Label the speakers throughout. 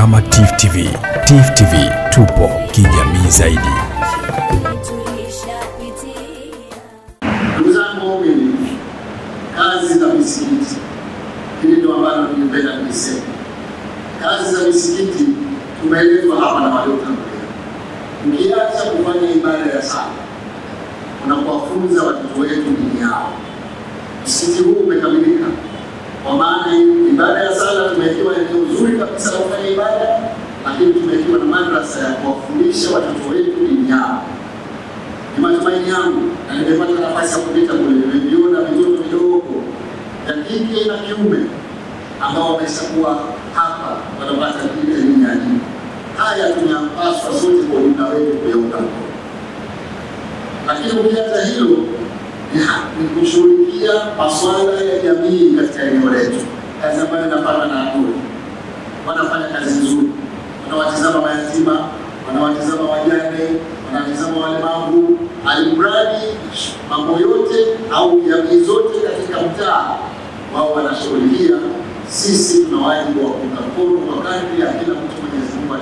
Speaker 1: kama Tifu TV. Tifu TV tupo kijamii zaidi.
Speaker 2: Ndugu zangu waumini, kazi za misikiti, hili ndio ambalo ningependa kulisema. Kazi za misikiti tumeelezwa hapa na waliotangulia. Ukiacha kufanya ibada ya sala na kuwafunza watoto wetu dini yao, msikiti huu umekamilika. Kwa maana ibada ya sala tumewekewa eneo zuri kabisa la kufanya ibada, lakini tumewekewa na madrasa ya kuwafundisha watoto wetu dini yao. Ni matumaini yangu na nimepata nafasi ya kupita kule, nimeviona vitoto vidogo vya kike na kiume ambao wameshakuwa hapa wanapata elimu ya dini. Haya tunapaswa sote kwa ujumla wetu kuyaunga mkono, lakini ukiacha hilo ni kushughulikia masuala ya jamii katika eneo letu, kazi ambayo inafanywa na adui. Wanafanya kazi nzuri, wanawatizama mayatima, wanawatizama wajane, wanawatizama walemavu, alimradi mambo yote au jamii zote katika mtaa wao wanashughulikia. Sisi tuna wajibu wa kuunga mkono kwa kadri ya kila mtu Mwenyezi Mungu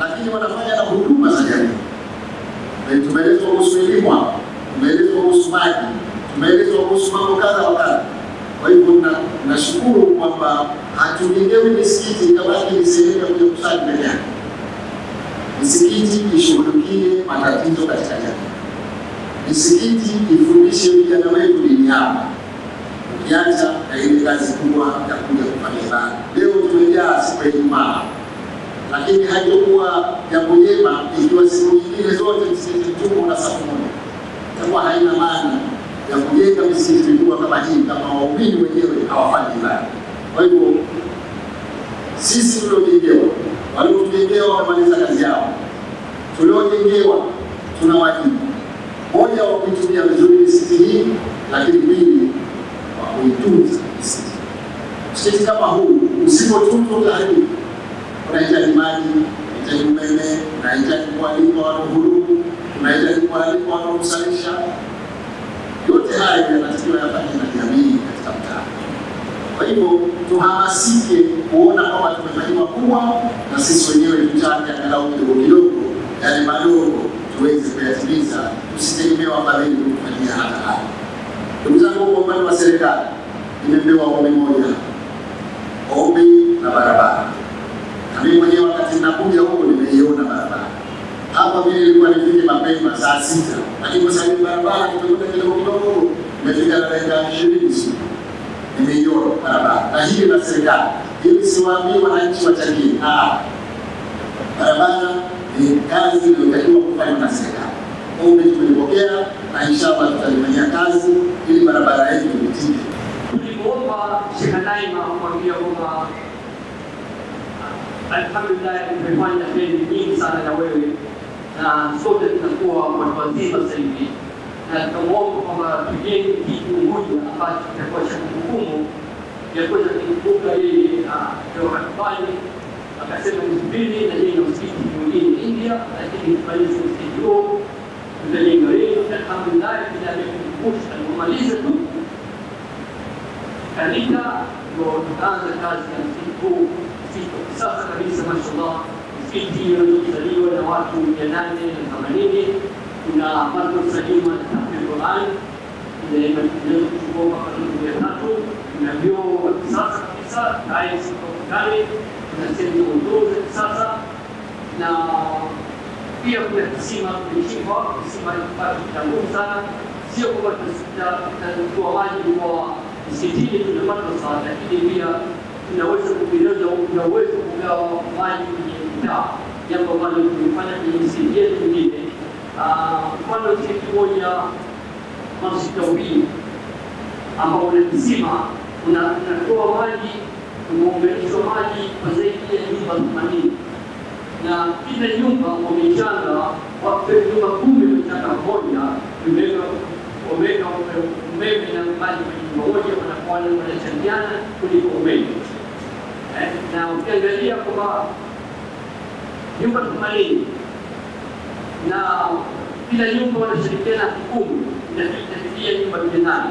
Speaker 2: lakini wanafanya na huduma za jamii. Tumeelezwa kuhusu elimu hapa, kuhusu maji, tumeelezwa kuhusu mambo kadha wa kadha. Kwa hivyo nashukuru kwamba hatujengewi misikiti ikabaki ni sehemu ya kuja kusali peke yake. Misikiti ishughulikie matatizo katika jamii. Misikiti ifundishe vijana wetu dini yao, ukiacha na ile kazi kubwa ya kuja kufanya. Leo tumejaa siku ya Ijumaa, lakini haitokuwa jambo jema ikiwa siku nyingine zote msikiti na safu moja, itakuwa haina maana ya kujenga misitu mikubwa kama hii kama waumini wenyewe hawafanyi ibada. Kwa hivyo sisi tuliojengewa, waliotujengewa wamemaliza kazi yao, tuliojengewa tuna wajibu moja wa kuitumia vizuri misikiti hii, lakini pili wa kuitunza misikiti. Msikiti kama huu usipotunzwa utaharibika. Unahitaji maji, unahitaji umeme, unahitaji kualika wanaohudumu, unahitaji kualika wanaomsalisha. Yote haya yanatakiwa yafanye na jamii katika mtaa. Kwa hivyo tuhamasike kuona kwamba tumefanyiwa kubwa, na sisi wenyewe tuchange angalau kidogo kidogo, yale madogo tuweze kuyatimiza, tusitegemee wafadhili kutufanyia hata haya. Ndugu zangu, kwa upande wa serikali nimepewa ombi moja, ombi la barabara, na mimi mwenyewe wakati ninakuja huko nimeiona barabara hapa. Mimi nilikuwa nifike mapema saa sita, lakini kwa sababu barabara kidogo kidogo kidogo, nimefika na dakika ishirini siku nimeiona barabara na hili la serikali. Hivi siwaambie wananchi wachangie, Ah, barabara ni kazi iliyotakiwa kufanywa na serikali. Ombi tumelipokea na inshallah tutalifanyia kazi ili barabara yetu ipitike.
Speaker 3: Tulipoomba Sheikh Naima kuambia kwamba alhamdulillah, tumefanya kazi nyingi sana na wewe, na sote tunakuwa watu wazima sasa hivi, na tukamwomba kwamba tujenge kitu Unguja ambacho kitakuwa cha kumbukumbu ya kuweza kumkumbuka yeye ndio akasema nisubiri na jenga msikiti mwingine India, lakini tufanyize msikiti huo tutajenga yeye. Alhamdulillah, bila amekumbusha alipomaliza tu kanisa ndo tukaanza kazi ya msikiti huu, msikiti wa kisasa kabisa, mashallah, msikiti uliozaliwa na watu mia nane na themanini. Kuna madrasa salima Quran inaweza mpaka mia tatu. na vyoo wa kisasa kabisa, ukutani, kuna sehemu za udhuru za kisasa na pia kuna kisima kimechimba, kisima kipato cha sana, sio kwamba tutatoa maji kwa msikitini tunapata sana lakini pia tunaweza kuendeleza, tunaweza kugawa maji kwenye mitaa, jambo ambalo misikiti yetu mingine. Mfano msikiti kimoja Tauhid ambao una kisima una- unatoa maji, umeunganishwa maji kwa zaidi ya nyumba themanini na kila nyumba wamechanga nyumba kumi wamechanga moja, wameweka umeme na maji kwenye nyumba moja, wanakuwa wanachangiana kuliko umeme eh, na ukiangalia kwamba nyumba tumaini na kila nyumba wanashirikiana kikumi inafikia nyumba mia nane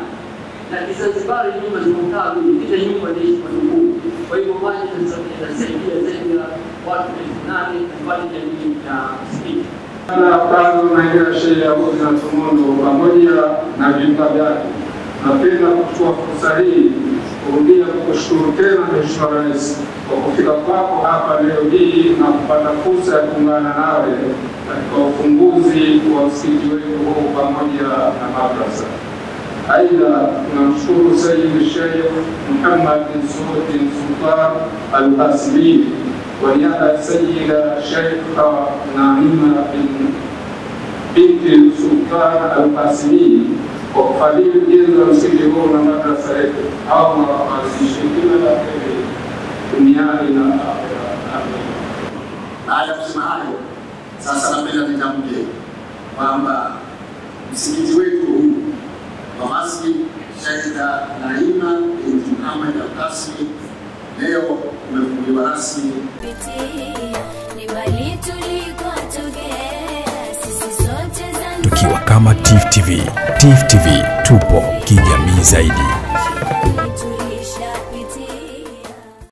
Speaker 3: na Kizanzibari nyumba zimekaa vile, kila nyumba inaishi kwa ndugu. Kwa hivyo maji yanasaidia zaidi ya watu elfu nane mbali jamii ya msikiti.
Speaker 4: Sana kazi sheria ya Uzi na pamoja na viunga vyake. Napenda kuchukua fursa hii kurudia kukushukuru tena Mheshimiwa Rais kwa kufika kwako hapa leo hii na kupata fursa ya kuungana nawe katika ufunguzi wa msikiti wetu huu pamoja na madrasa. Aidha, tunamshukuru Sayyid Sheikh Muhammad bin Saud bin Sultan Al-Qasimi kwa niaba ya Sayyida Sheikha Naima bin binti Sultan Al-Qasimi kwa kufadhili ujenzi wa msikiti huu na madrasa yetu. Allah awazidishe kila la heri duniani na
Speaker 2: Baada ya kusema hayo, sasa napenda nitamke kwamba msikiti wetu huu wa Naima binti Muhammad Al-Qasimi leo umefunguliwa rasmi
Speaker 1: tukiwa kama TIFF TV. TIFF TV tupo kijamii zaidi.